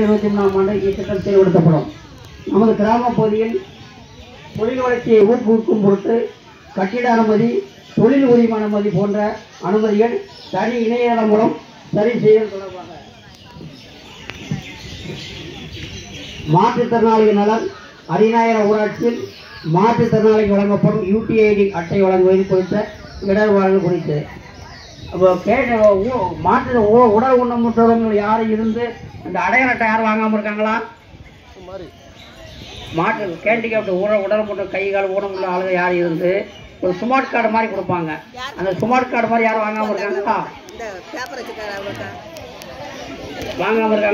இரண்டாயிரத்தி இருபத்தி மூணாம் ஆண்டு இத்திட்டம் செயல்படுத்தப்படும் நமது கிராம பகுதியில் தொழில் வளர்ச்சியை ஊக்குவிக்கும் பொருட்டு கட்டிட அனுமதி தொழில் உரிம அனுமதி போன்ற அனுமதிகள் தனி இணையதளம் மூலம் சரி செய்தல் தொடர்பாக. மாற்றுத்திறனாளிகள் நலன் அரிநாயர ஊராட்சியில் மாற்றுத்திறனாளிக்கு வழங்கப்படும் யூடிஐடி அட்டை வழங்குவது குறித்த இடர்பாடுகள் குறித்து. கேட்ட மாற்று ஊ- உடல் ஊனமுற்றவர்கள் யாரும் இருந்து அந்த அடையாள அட்டை யாரும் வாங்காமல் இருக்காங்களா மாற்று கேண்டிகேப்ட் ஊர உடல் முற்ற கை கால் ஊனமுள்ள ஆளுங்க யார் இருந்து? ஒரு ஸ்மார்ட் கார்டு மாதிரி கொடுப்பாங்க. அந்த ஸ்மார்ட் கார்டு மாதிரி யாரும் வாங்காமல் இருக்காங்களா இந்த வாங்காமல் இருக்காங்க.